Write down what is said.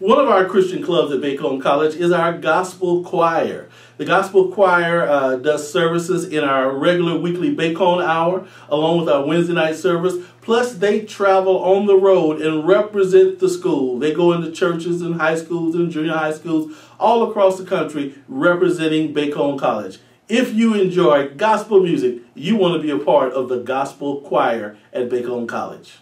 One of our Christian clubs at Bacone College is our Gospel Choir. The Gospel Choir uh, does services in our regular weekly Bacone Hour, along with our Wednesday night service. Plus, they travel on the road and represent the school. They go into churches and high schools and junior high schools all across the country representing Bacone College. If you enjoy gospel music, you want to be a part of the Gospel Choir at Bacone College.